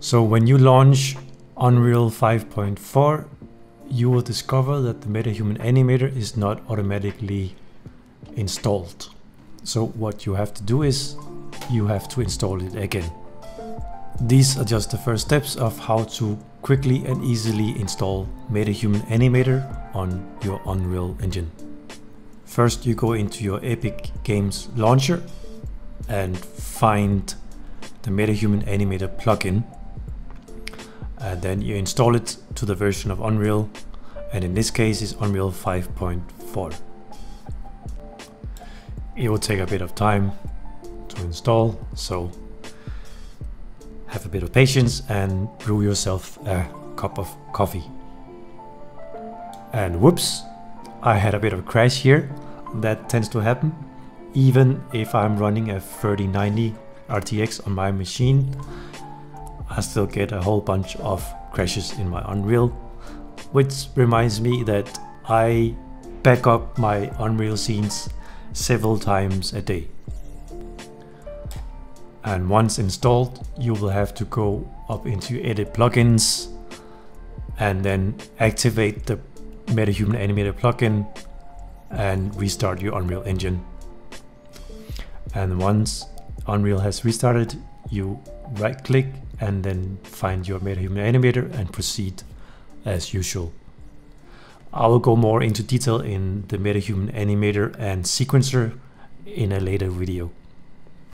So when you launch Unreal 5.4, you will discover that the MetaHuman animator is not automatically installed. So what you have to do is you have to install it again. These are just the first steps of how to quickly and easily install MetaHuman Animator on your Unreal Engine. First you go into your Epic Games launcher and find the MetaHuman Animator plugin and then you install it to the version of Unreal and in this case is Unreal 5.4. It will take a bit of time to install so have a bit of patience and brew yourself a cup of coffee. And whoops, I had a bit of a crash here. That tends to happen. Even if I'm running a 3090 RTX on my machine, I still get a whole bunch of crashes in my Unreal, which reminds me that I back up my Unreal scenes several times a day. And once installed, you will have to go up into edit plugins and then activate the MetaHuman Animator plugin and restart your Unreal Engine. And once Unreal has restarted, you right click and then find your MetaHuman Animator and proceed as usual. I will go more into detail in the MetaHuman Animator and Sequencer in a later video.